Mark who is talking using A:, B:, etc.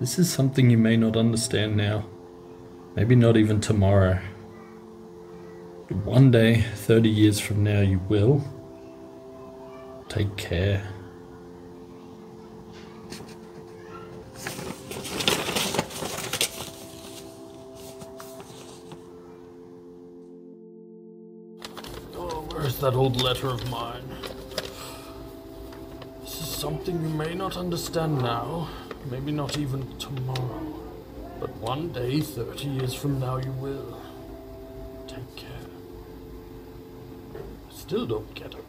A: This is something you may not understand now. Maybe not even tomorrow. But one day, 30 years from now, you will. Take care. Oh, where's that old letter of mine? Something you may not understand now, maybe not even tomorrow. But one day, 30 years from now, you will. Take care. I still don't get it.